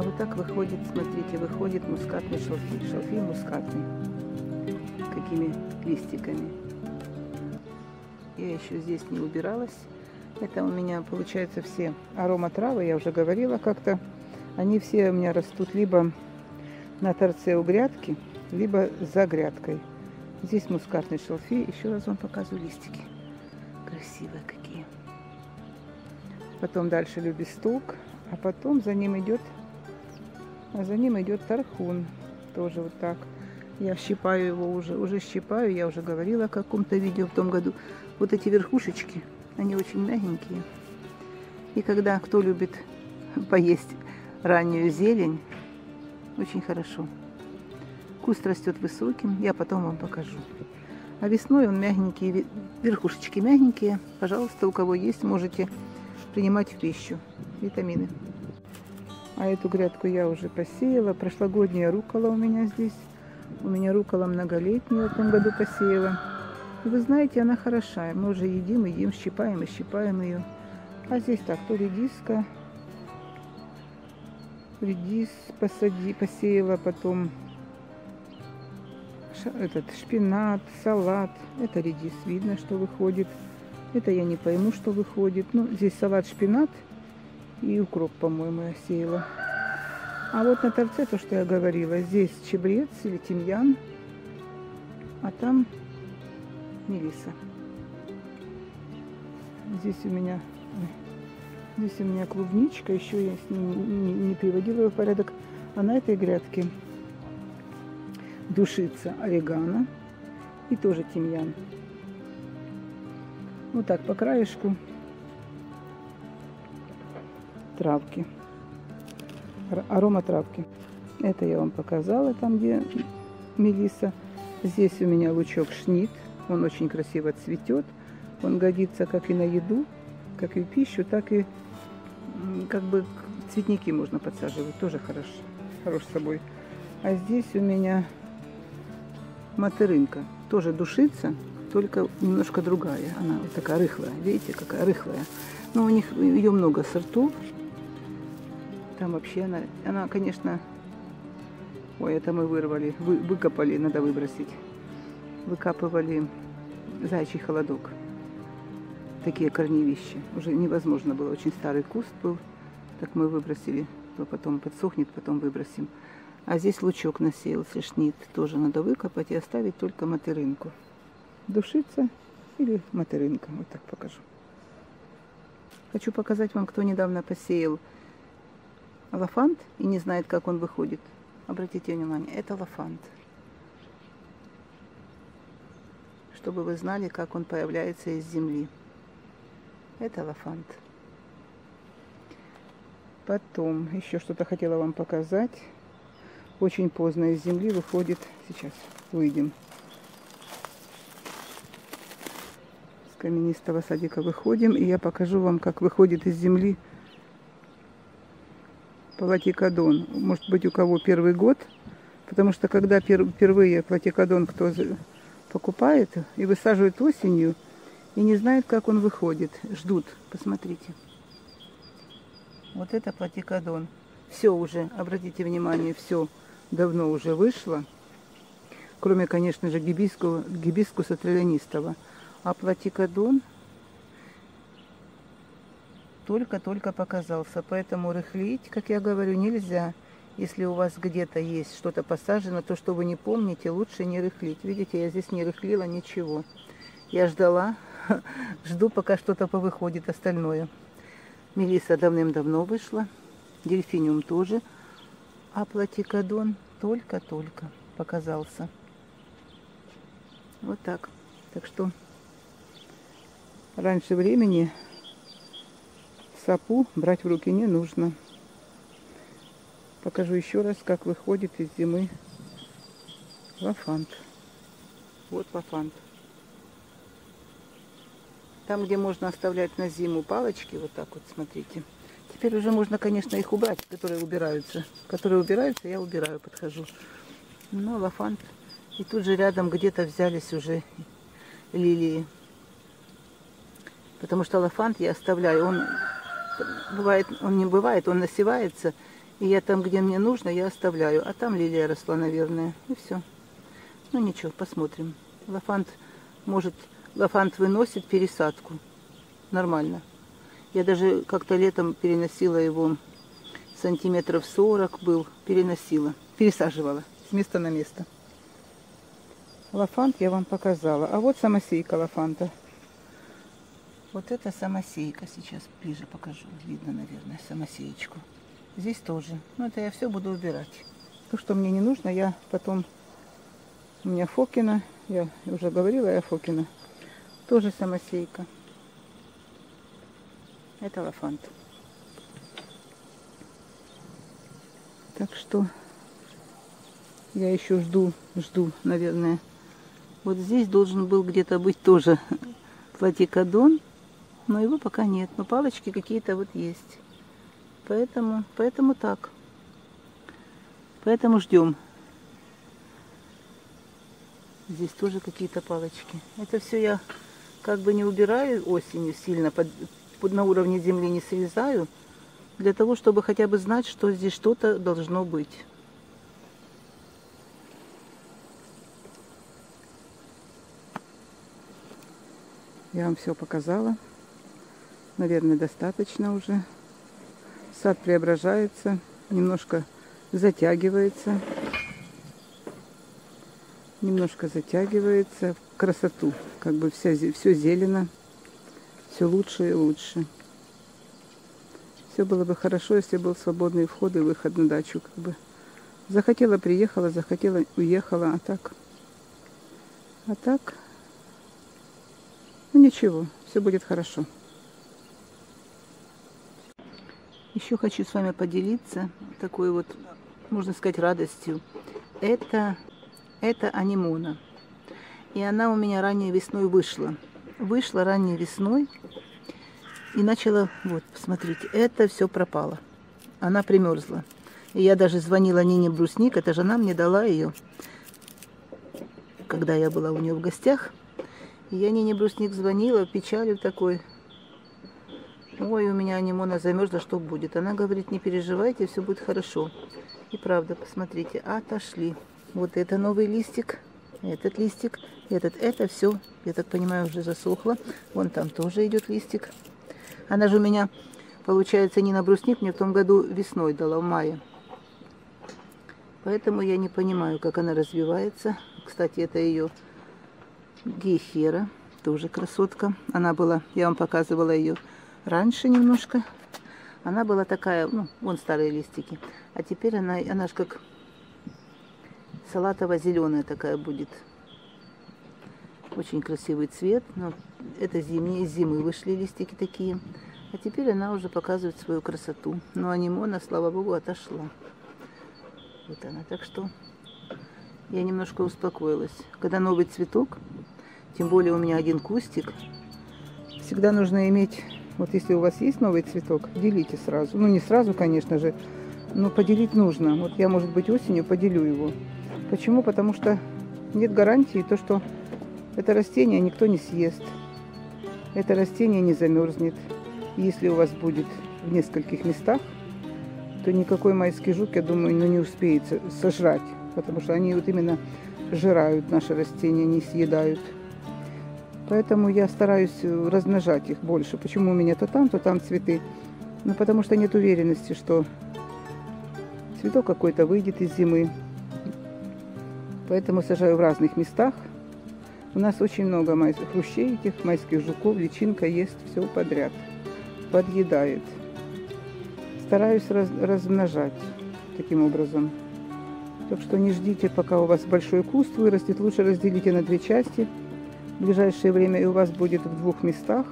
А вот так выходит, смотрите, выходит мускатный шалфей. Шалфей мускатный. Какими листиками. Я еще здесь не убиралась. Это у меня, получается, все ароматравы, я уже говорила как-то. Они все у меня растут либо на торце у грядки, либо за грядкой. Здесь мускатный шалфей. Еще раз вам показываю листики. Красивые какие. Потом дальше любесток. А потом за ним идет, а за ним идет тархун. Тоже вот так. Я щипаю его уже, уже щипаю, я уже говорила в каком-то видео в том году. Вот эти верхушечки, они очень мягенькие. И когда кто любит поесть раннюю зелень, очень хорошо. Куст растет высоким, я потом вам покажу. А весной он мягенький, верхушечки мягенькие. Пожалуйста, у кого есть, можете принимать в пищу витамины. А эту грядку я уже посеяла. Прошлогодняя рукола у меня здесь. У меня рукола многолетняя в этом году посеяла. Вы знаете, она хороша. Мы уже едим, едим, щипаем и щипаем ее. А здесь так, то редиска. Редис посади, посеяла, потом этот шпинат, салат. Это редис, видно, что выходит. Это я не пойму, что выходит. Ну, здесь салат, шпинат и укроп, по-моему, я сеяла. А вот на торце то, что я говорила, здесь чебрец или тимьян, а там мелиса. Здесь у меня здесь у меня клубничка, еще я с ней не, не приводила в порядок. А на этой грядке душится орегано и тоже тимьян. Вот так по краешку травки, арома травки. Это я вам показала, там где мелиса. Здесь у меня лучок шнит, он очень красиво цветет. Он годится как и на еду, как и в пищу, так и как бы цветники можно подсаживать, тоже хорош, хорош собой. А здесь у меня материнка, тоже душится, только немножко другая. Она вот такая рыхлая, видите, какая рыхлая. Но у них ее много сортов. Там вообще она, она, конечно, ой, это мы вырвали, вы, выкопали, надо выбросить. Выкапывали зайчий холодок. Такие корневища. Уже невозможно было, очень старый куст был. Так мы выбросили, то потом подсохнет, потом выбросим. А здесь лучок насеялся, шнит. Тоже надо выкопать и оставить только материнку. Душица или материнка. Вот так покажу. Хочу показать вам, кто недавно посеял лафант и не знает, как он выходит. Обратите внимание, это лафант. Чтобы вы знали, как он появляется из земли. Это лафант. Потом еще что-то хотела вам показать. Очень поздно из земли выходит. Сейчас выйдем. С каменистого садика выходим. И я покажу вам, как выходит из земли платикодон. Может быть, у кого первый год. Потому что когда впервые платикодон кто покупает и высаживает осенью, и не знает, как он выходит. Ждут. Посмотрите. Вот это платикодон. Все уже, обратите внимание, все давно уже вышла. Кроме, конечно же, гибиску, гибискуса триллионистого. А платикодон только-только показался. Поэтому рыхлить, как я говорю, нельзя. Если у вас где-то есть что-то посажено, то, что вы не помните, лучше не рыхлить. Видите, я здесь не рыхлила ничего. Я ждала, жду, пока что-то повыходит остальное. Мелиса давным-давно вышла. Дельфиниум тоже а платикодон только-только показался. Вот так. Так что раньше времени сапу брать в руки не нужно. Покажу еще раз, как выходит из зимы лафант. Вот лафант. Там, где можно оставлять на зиму палочки, вот так вот, смотрите, Теперь уже можно, конечно, их убрать, которые убираются. Которые убираются, я убираю, подхожу. Ну, лафант. И тут же рядом где-то взялись уже лилии. Потому что лафант я оставляю. Он бывает, он не бывает, он насевается. И я там, где мне нужно, я оставляю. А там лилия росла, наверное. И все. Ну ничего, посмотрим. Лафант может, лафант выносит пересадку. Нормально. Я даже как-то летом переносила его сантиметров 40 был, переносила, пересаживала с места на место. Лафант я вам показала. А вот самосейка лафанта. Вот это самосейка. Сейчас ближе покажу. Видно, наверное, самосеечку. Здесь тоже. Но это я все буду убирать. То, что мне не нужно, я потом... У меня Фокина. Я уже говорила, я Фокина. Тоже самосейка. Это лафант. Так что я еще жду, жду, наверное. Вот здесь должен был где-то быть тоже платикодон, но его пока нет. Но палочки какие-то вот есть. Поэтому, поэтому так. Поэтому ждем. Здесь тоже какие-то палочки. Это все я как бы не убираю осенью сильно, под, под, на уровне земли не срезаю для того, чтобы хотя бы знать, что здесь что-то должно быть. Я вам все показала. Наверное, достаточно уже. Сад преображается, немножко затягивается. Немножко затягивается в красоту. Как бы вся, все зелено. Все лучше и лучше. Все было бы хорошо, если был свободный вход и выход на дачу. Как бы. Захотела, приехала, захотела, уехала, а так... А так... Ну ничего, все будет хорошо. Еще хочу с вами поделиться такой вот, можно сказать, радостью. Это, это анимона. И она у меня ранней весной вышла. Вышла ранней весной. И начала, вот, посмотрите, это все пропало. Она примерзла. И я даже звонила Нине Брусник, это же она мне дала ее, когда я была у нее в гостях. И я Нине Брусник звонила, печалью такой. Ой, у меня анимона замерзла, что будет? Она говорит, не переживайте, все будет хорошо. И правда, посмотрите, отошли. Вот это новый листик, этот листик, этот, это все, я так понимаю, уже засохло. Вон там тоже идет листик. Она же у меня, получается, не на брусник, мне в том году весной дала, в мае. Поэтому я не понимаю, как она развивается. Кстати, это ее гейхера, тоже красотка. Она была, я вам показывала ее раньше немножко. Она была такая, ну, вон старые листики. А теперь она, она же как салатово-зеленая такая будет. Очень красивый цвет, но это зимние, зимы вышли листики такие. А теперь она уже показывает свою красоту. Но анимона, слава богу, отошла. Вот она. Так что я немножко успокоилась. Когда новый цветок, тем более у меня один кустик, всегда нужно иметь, вот если у вас есть новый цветок, делите сразу. Ну, не сразу, конечно же, но поделить нужно. Вот я, может быть, осенью поделю его. Почему? Потому что нет гарантии, то, что это растение никто не съест. Это растение не замерзнет. Если у вас будет в нескольких местах, то никакой майский жук, я думаю, ну, не успеет сожрать. Потому что они вот именно жирают наши растения, не съедают. Поэтому я стараюсь размножать их больше. Почему у меня то там, то там цветы? Ну, потому что нет уверенности, что цветок какой-то выйдет из зимы. Поэтому сажаю в разных местах – у нас очень много майских хрущей, этих майских жуков, личинка ест все подряд, подъедает. Стараюсь раз, размножать таким образом. Так что не ждите, пока у вас большой куст вырастет. Лучше разделите на две части. В ближайшее время и у вас будет в двух местах.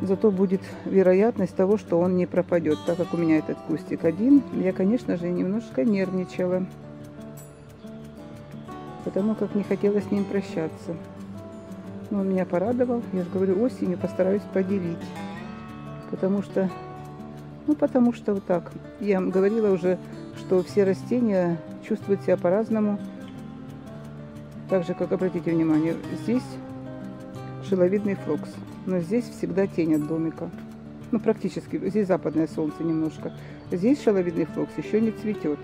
Зато будет вероятность того, что он не пропадет. Так как у меня этот кустик один, я, конечно же, немножко нервничала потому как не хотела с ним прощаться. Но он меня порадовал. Я же говорю, осенью постараюсь поделить. Потому что, ну потому что вот так. Я говорила уже, что все растения чувствуют себя по-разному. Так же, как, обратите внимание, здесь шиловидный флокс. Но здесь всегда тень от домика. ну практически, здесь западное солнце немножко. Здесь шиловидный флокс еще не цветет.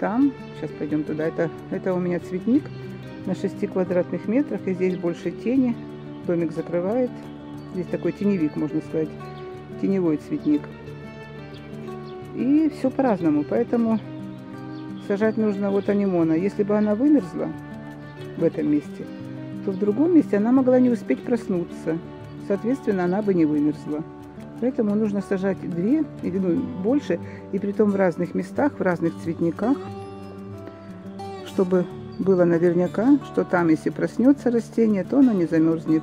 Там, сейчас пойдем туда, это, это у меня цветник на 6 квадратных метрах, и здесь больше тени, домик закрывает. Здесь такой теневик, можно сказать, теневой цветник. И все по-разному, поэтому сажать нужно вот анимона. Если бы она вымерзла в этом месте, то в другом месте она могла не успеть проснуться. Соответственно, она бы не вымерзла. Поэтому нужно сажать две или ну, больше, и при том в разных местах, в разных цветниках, чтобы было наверняка, что там, если проснется растение, то оно не замерзнет.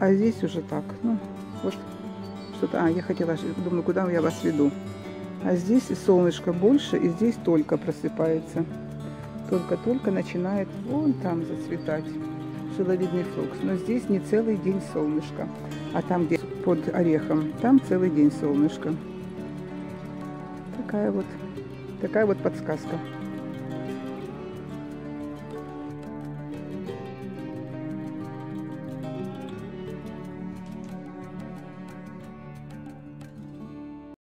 А здесь уже так. Ну, вот что-то... А, я хотела... Думаю, куда я вас веду. А здесь солнышко больше, и здесь только просыпается. Только-только начинает вон там зацветать шиловидный флукс. Но здесь не целый день солнышко. А там, где под орехом, там целый день солнышко. Такая вот, такая вот подсказка.